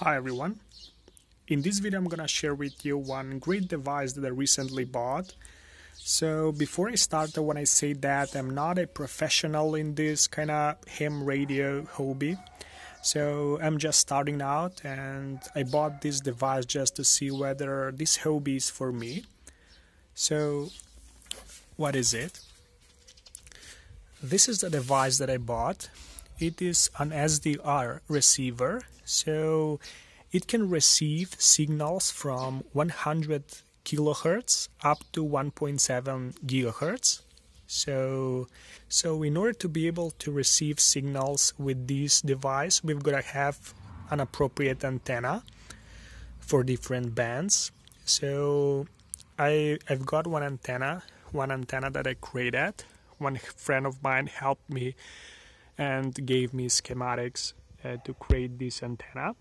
Hi everyone. In this video I'm gonna share with you one great device that I recently bought. So before I start I wanna say that I'm not a professional in this kind of ham radio hobby. So I'm just starting out and I bought this device just to see whether this hobby is for me. So what is it? This is the device that I bought it is an SDR receiver so it can receive signals from 100 kilohertz up to 1.7 gigahertz. So so in order to be able to receive signals with this device we've got to have an appropriate antenna for different bands. So I I've got one antenna one antenna that I created. One friend of mine helped me and gave me schematics uh, to create this antenna.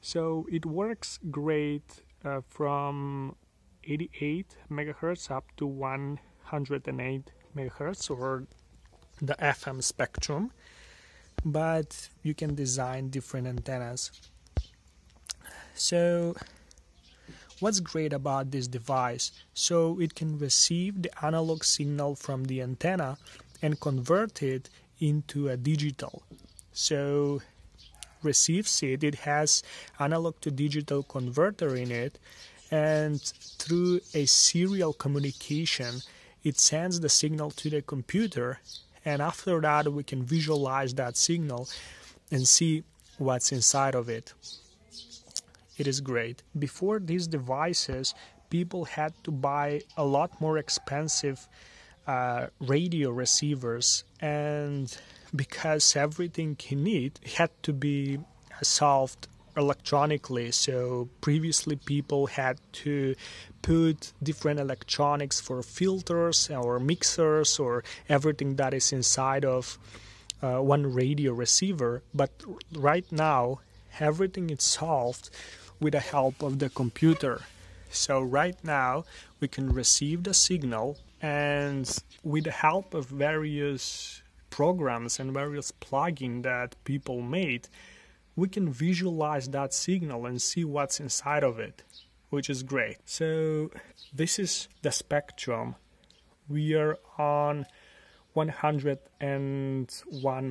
So it works great uh, from 88 megahertz up to 108 megahertz or the FM spectrum, but you can design different antennas. So what's great about this device so it can receive the analog signal from the antenna and convert it into a digital. So receives it, it has analog to digital converter in it, and through a serial communication, it sends the signal to the computer, and after that, we can visualize that signal and see what's inside of it. It is great. Before these devices, people had to buy a lot more expensive uh, radio receivers, and because everything he need had to be solved electronically. So previously, people had to put different electronics for filters or mixers or everything that is inside of uh, one radio receiver. But right now, everything is solved with the help of the computer. So right now, we can receive the signal and with the help of various programs and various plugins that people made we can visualize that signal and see what's inside of it which is great. So this is the spectrum. We are on 101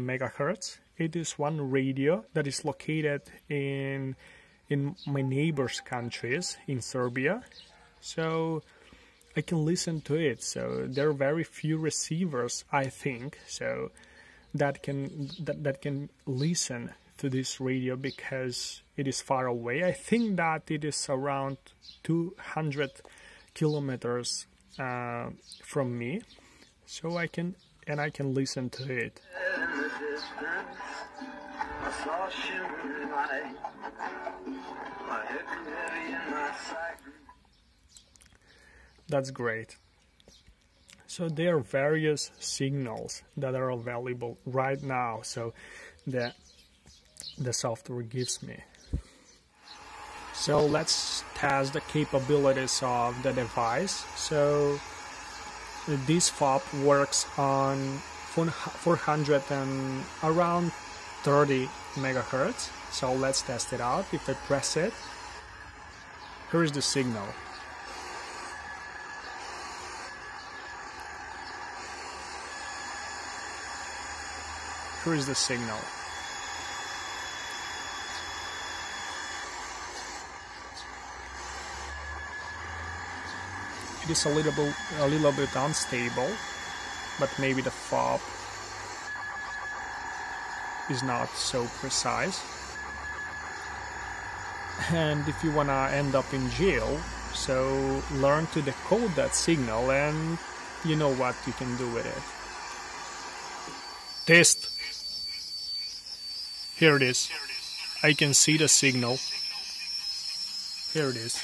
megahertz. It is one radio that is located in in my neighbors countries in Serbia. So I can listen to it. So there are very few receivers, I think, so that can that, that can listen to this radio because it is far away. I think that it is around 200 kilometers uh, from me, so I can and I can listen to it. That's great. So there are various signals that are available right now. So the the software gives me. So let's test the capabilities of the device. So this fob works on 400 and around 30 megahertz. So let's test it out. If I press it, here is the signal. Here is the signal. It is a little bit, a little bit unstable, but maybe the fob is not so precise. And if you wanna end up in jail, so learn to decode that signal and you know what you can do with it. Test. Here it is. I can see the signal. Here it is.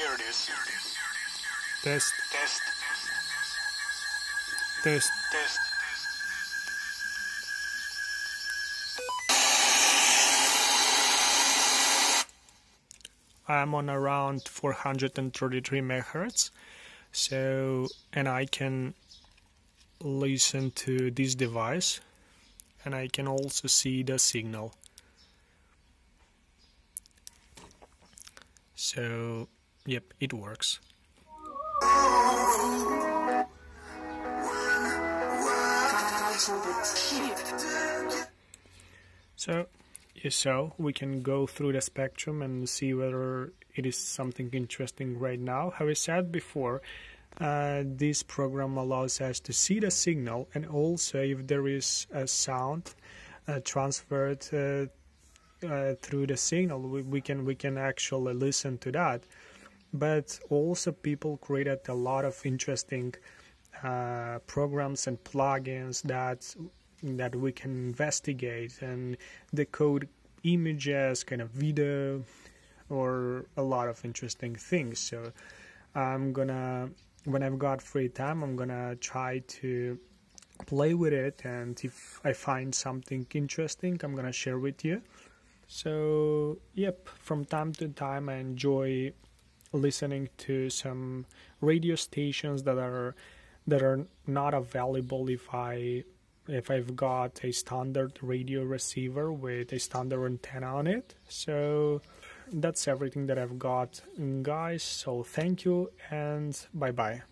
Test. Test. Test. Test. I'm on around 433 megahertz. So, and I can listen to this device and I can also see the signal. So yep it works. So saw we can go through the spectrum and see whether it is something interesting right now. How I said before uh, this program allows us to see the signal and also if there is a sound uh, transferred uh, uh, through the signal we, we, can we can actually listen to that. But also people created a lot of interesting uh, programs and plugins that that we can investigate. And decode images kind of video or a lot of interesting things. So i'm gonna when I've got free time, I'm gonna try to play with it, and if I find something interesting, I'm gonna share with you. So, yep, from time to time, I enjoy listening to some radio stations that are that are not available if I if I've got a standard radio receiver with a standard antenna on it. So that's everything that I've got, guys. So thank you and bye bye.